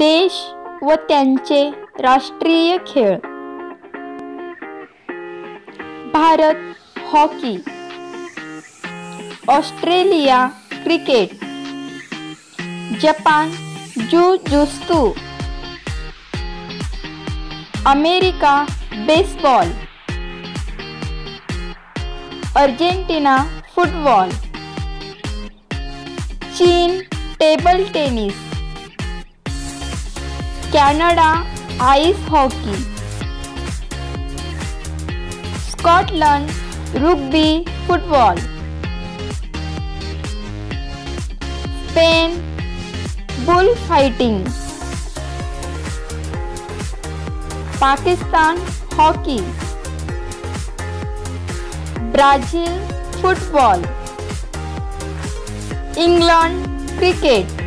देश व त्यांचे राष्ट्रीय खेळ. Bharat hockey. Australia cricket. Japan jujutsu. America baseball. Argentina football. चीन table tennis. Canada ice hockey. Scotland rugby football. Spain bull fighting Pakistan hockey. Brazil football. England cricket.